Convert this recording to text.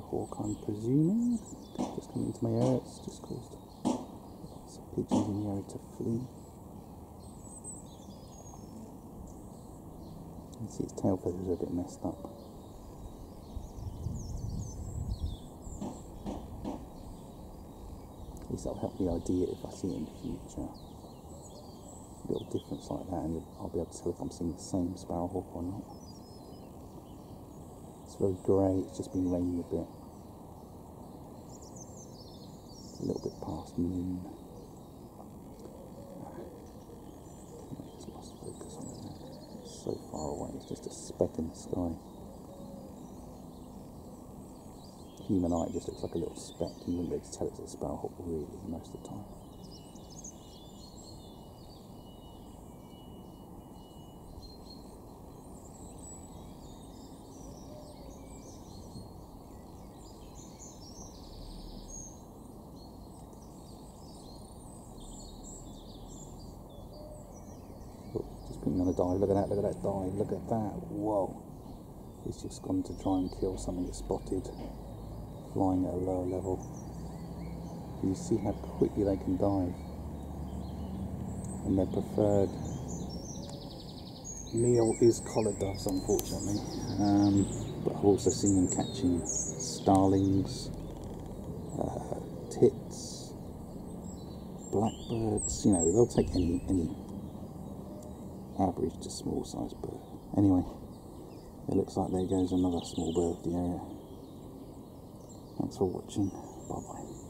sparrowhawk, I'm presuming. Just coming into my area, it's just caused some pigeons in the area to flee. You can see its tail feathers are a bit messed up. At least that'll help me idea if I see it in the future. A little difference like that, and I'll be able to tell if I'm seeing the same sparrowhawk or not. It's very grey, it's just been raining a bit. It's a little bit past noon. Lost focus on it. It's so far away, it's just a speck in the sky. Human eye just looks like a little speck. You wouldn't be able to tell it's a sparrowhawk really most of the time. Putting on a dive. Look at that, look at that dive, look at that. Whoa. It's just gone to try and kill something it spotted flying at a lower level. You see how quickly they can dive. And their preferred meal is collared doves, unfortunately. Um, but I've also seen them catching starlings, uh, tits, blackbirds. You know, they'll take any any average to small size bird. Anyway, it looks like there goes another small bird of the area. Thanks for watching. Bye bye.